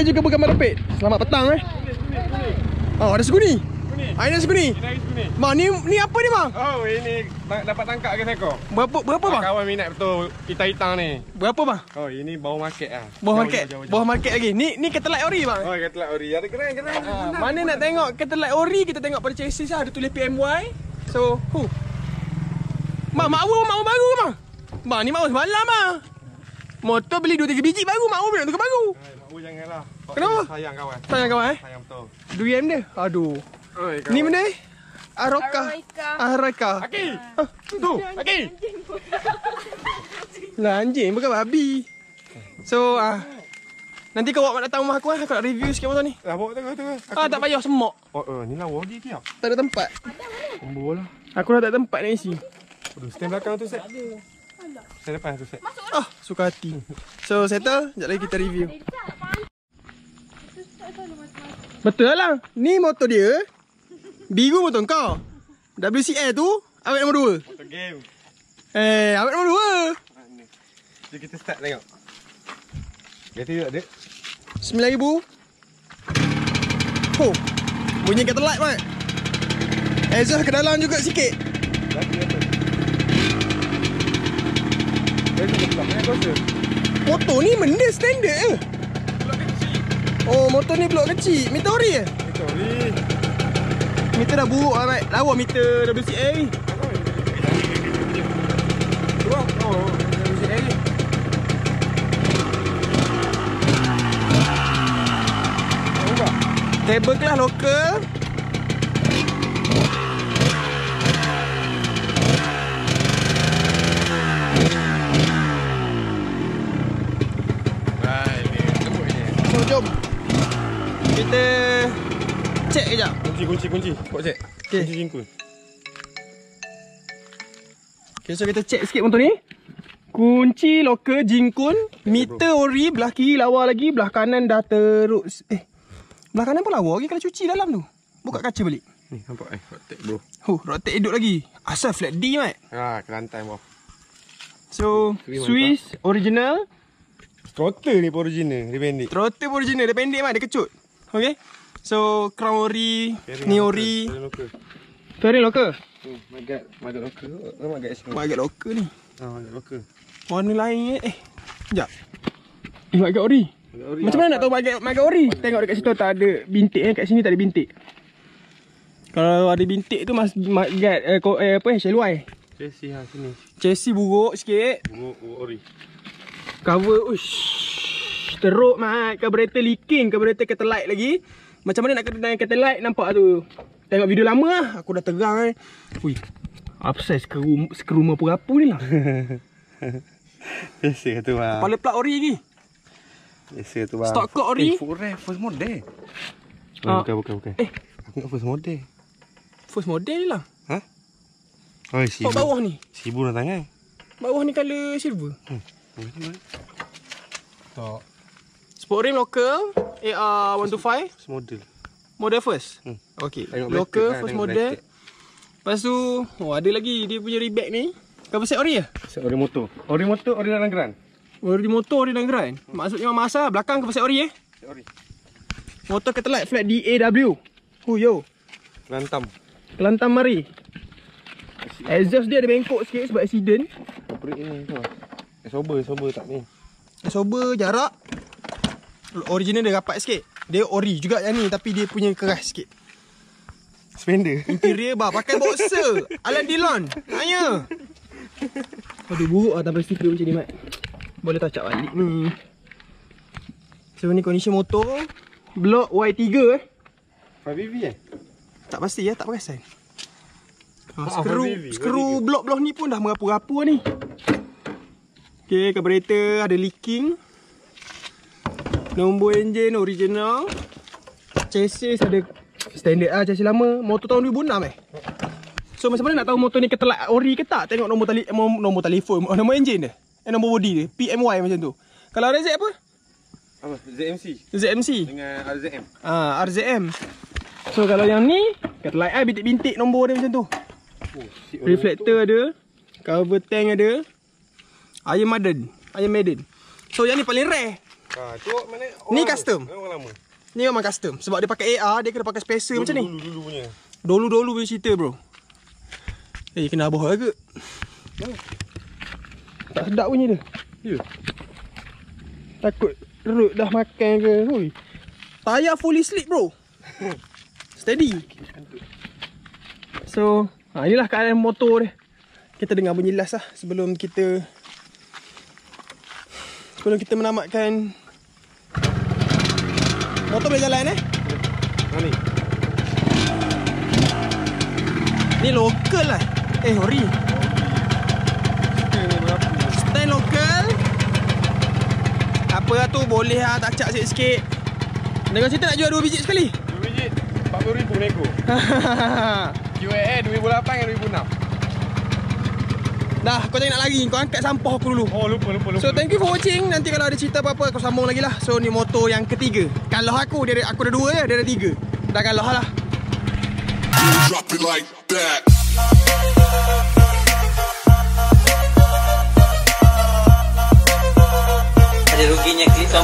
dia juga bergambar lepit. Selamat petang eh. Oh, ada seguni. Ah, ini ada seguni. Ma, ni ni apa ni, Ma? Oh, ini da- dapat tangkap ke seekor? Berapa berapa, Oh, Bang? kawan minat betul hitam-hitam ni. Berapa, Bang? Oh, ini bawah market lah. Bawah market. jauh, jauh, Bawah market lagi. Ni ni ketelai ori, Bang. Oh, kata lah ori. Ada keren, keren. Ah, mana nak tengok ketelai ori kita tengok pada chassis lah ada tulis PMY. So, hu. Mak mak awak mak baru mak. Mak ni mak semalam ah. Motor beli 2 3 biji baru mak awak nak tukar baru. Janganlah. Kau Kenapa? Sayang kawan. Sayang kawan eh. Sayang betul. DM dia. Aduh. Oi, kawan. Ni benda eh? Aroka. Aroka. Aki. Tu, Aki. Lah anjing bukan babi. So ah Nanti kau bawa datang rumah aku lah Aku nak review sikit motor ni Lah, bawa tengok, tengok. Ah tak payah semok Oh, oh, ni lawa dia tiap. Tak ada tempat Kumpul lah. Aku dah tak ada tempat nak isi Aduh, stand belakang tu set. Stand depan tu set. Ah suka hati So settle Sekejap lagi kita review Betul lah Ni motor dia Biru motor kau WCA tu Awet nombor 2 Motor game. Eh awet nombor 2 Mana? Jom kita start tengok. Bateri tak ada? 9000 Oh Bunyi kata light mat Exhaust ke dalam juga sikit Lagi apa? Motor ni benda standard motor ni blok kecil Meter ori ke? Itu ni. Meter dah buruk lah mat Lawa meter WCA ni. Oh. Table kelas lokal Ah, ini lembut ni. So jom Kita Check kejap Kunci, kunci, kunci. Kau cek. Okey. Kunci jingkun. Okay so kita check sikit motor ni Kunci lokal jingkun Meter ori Belah kiri lawa lagi Belah kanan dah teruk Eh Belah kanan pun lawa lagi Kalau cuci dalam tu Buka kaca balik Ni, nampak eh. Rotek bro. Huh, rotate hidup lagi Asal flat D mat Ah, kelantan bawah. So Swiss Swiss original Throttle ni pun original. Dia pendek. Throttle pun original Dia pendek mat Dia kecut Okay So crown ori Ni ori Fairing Hmm, magat. Magat local. Oh, magat Islam. Magat lokal ni Ah, magat. Warna lain eh Sekejap Eh magat ori Magat ori. Macam mana nak tahu magat, magat ori? Tengok dekat situ tak ada bintik eh. Kat sini tak ada bintik. Kalau ada bintik tu mas magat eh, ko, eh apa eh. Chassis ha sini. Chassis buruk sikit. Buruk, buruk ori. Cover ush. Teruk mat. Carburetor leaking. Carburetor kata light lagi. Macam mana nak kata dengan kata light nampak tu. Tengok video lama lah. Aku dah terang eh. Ui. Apa saya skru, skru rumah perapu ni lah. Biasa tu ah. Kepala plug ori lagi. Biasa tu bang. Stock code ori. Eh, full ref, first model. Ah. bukan, bukan, bukan. Eh. Aku nak first model. First model ni lah. Ha? Oh, Oh sibu. bawah ni. Sibu dah tangan. Bawah ni colour silver. Mana? Tak. Sport rim local AR125 First model. Model first Hmm. Okay Local bracket, first model. Lepas tu Oh ada lagi Dia punya rebag ni Cover set ori ya? Set ori motor. Ori motor, ori dalam geran. Ori motor ori dan geran Maksudnya memang masa Belakang cover set ori eh Set ori. Motor kata light flat DAW Hu yo Lantam. Kelantan mari Exhaust dia ada bengkok sikit sebab accident Operate ni tu. Eh, sober, sober tak ni. Sober jarak Original dia rapat sikit. Dia ori juga yang ni Tapi dia punya keras sikit. Spender. Interior bah pakai boxer. Alan Dillon. Tanya. Aduh buruk lah tanpa stiker macam ni Mat. Boleh touch up balik. Ni So ni condition motor. Block Y3 eh. 5BV eh? Tak pasti ya tak perasan ha, Ah, Skru YBV, Skru blok-blok ni pun dah merapu-rapu ni. Okay carburetor ada leaking Nombor enjin original. Chassis ada Standard lah chassis lama. Motor tahun 2006 eh? So macam mana nak tahu motor ni ketelak ori ke tak? Tengok nombor tali nombor, telefon Nombor enjin dia. Eh nombor body dia. PMY macam tu. Kalau RZ apa? Apa? ZMC. ZMC Dengan RZM. Ah RZM So kalau yang ni Ketelak lah bintik-bintik nombor dia macam tu. Oh, shit. Reflector ada. Cover tank ada. Iron Maiden. Iron Maiden. So yang ni paling rare Ha, tu mana? Ni custom? Ni orang lama. Ni memang custom Sebab dia pakai AR Dia kena pakai spacer macam ni Dulu, dulu punya. Dulu-dulu punya cerita bro Eh kena abah ke Tak sedap bunyi dia Ya. Takut Perut dah makan ke Hui. Tayar fully slip bro Steady So ha, Inilah keadaan motor dia Kita dengar bunyi last lah Sebelum kita Sebelum kita menamatkan Motor boleh jalan eh Ha ni. Ni lokal lah Eh ori? Stand lokal Apa lah tu boleh lah tak cak sikit-sikit Dengan cerita nak jual 2 biji sekali Dua biji. RM40,000 nego. QAA 2008 dengan 2006. Dah, kau jangan nak lari. Kau angkat sampah aku dulu. Oh, lupa, lupa, lupa. So, thank you for watching. Nanti kalau ada cerita apa-apa, aku sambung lagi lah. So, ni motor yang ketiga. Kalau aku, dia ada, aku ada dua ya. Dia ada tiga. Dah kalau lah. Drop it like that. Ada ruginya kita.